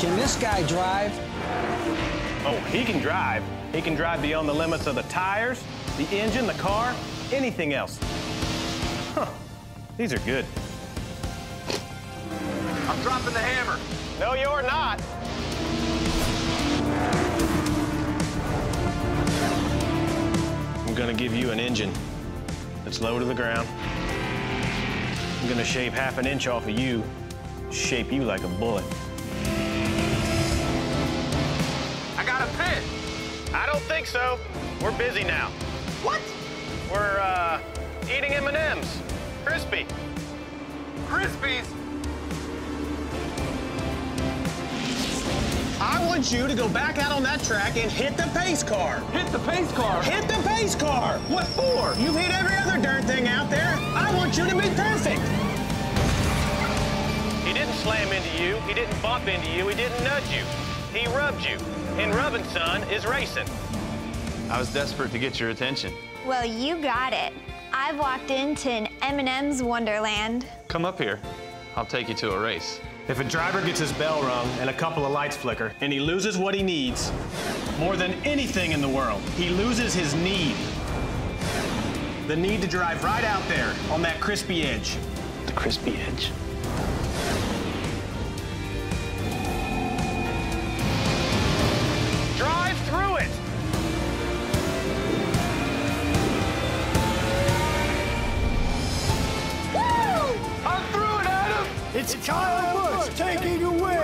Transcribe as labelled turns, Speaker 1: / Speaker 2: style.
Speaker 1: this guy drive?
Speaker 2: Oh, he can drive. He can drive beyond the limits of the tires, the engine, the car, anything else. Huh. These are good.
Speaker 3: I'm dropping the hammer.
Speaker 2: No, you're not. I'm gonna give you an engine that's low to the ground. I'm gonna shave half an inch off of you, shape you like a bullet. Don't think so. We're busy now.
Speaker 3: What?
Speaker 2: We're, uh, eating M&Ms. Crispy.
Speaker 3: Crispies?
Speaker 4: I want you to go back out on that track and hit the pace car.
Speaker 3: Hit the pace car.
Speaker 4: Hit the pace car.
Speaker 3: What for?
Speaker 4: You've hit every other darn thing out there. I want you to be perfect.
Speaker 2: He didn't slam into you. He didn't bump into you. He didn't nudge you. He rubbed you. And rubbing, son, is racing.
Speaker 3: I was desperate to get your attention.
Speaker 5: Well, you got it. I've walked into an M&M's Wonderland.
Speaker 3: Come up here. I'll take you to a race.
Speaker 2: If a driver gets his bell rung and a couple of lights flicker and he loses what he needs, more than anything in the world, he loses his need. The need to drive right out there on that crispy edge. The crispy edge.
Speaker 4: It's Kyle Busch taking away.